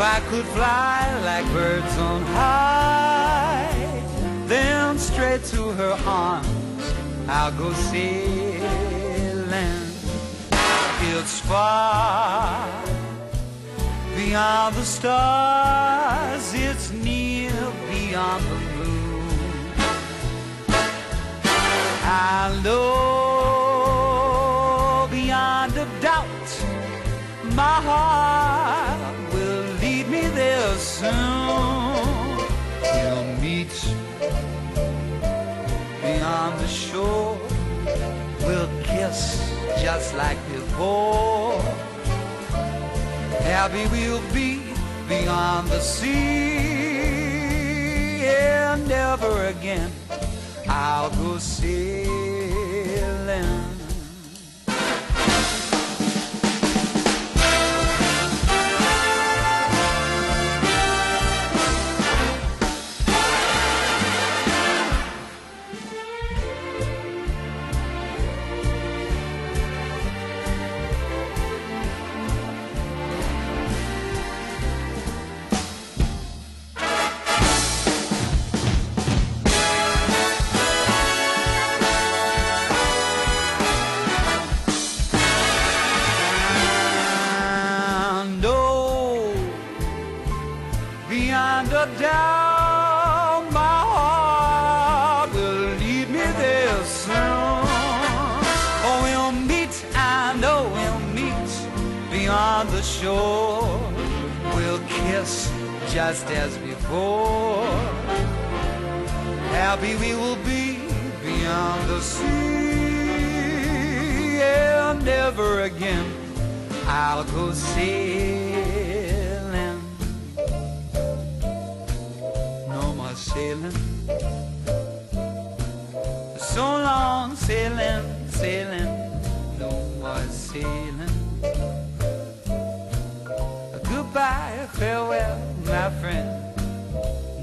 If I could fly like birds on high, then straight to her arms I'll go sailing. It's far beyond the stars, it's near beyond the moon. I know beyond a doubt my heart soon. We'll meet beyond the shore. We'll kiss just like before. Happy we'll be beyond the sea. And never again I'll go sailing. A doubt, my heart will lead me there soon. Oh, we'll meet, I know we'll meet beyond the shore. We'll kiss just as before. Happy we will be beyond the sea, and never again I'll go sailing. Sailing. So long sailing, sailing. No more sailing. Goodbye, farewell, my friend.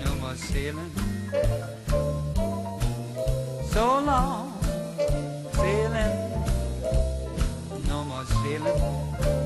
No more sailing. So long sailing. No more sailing.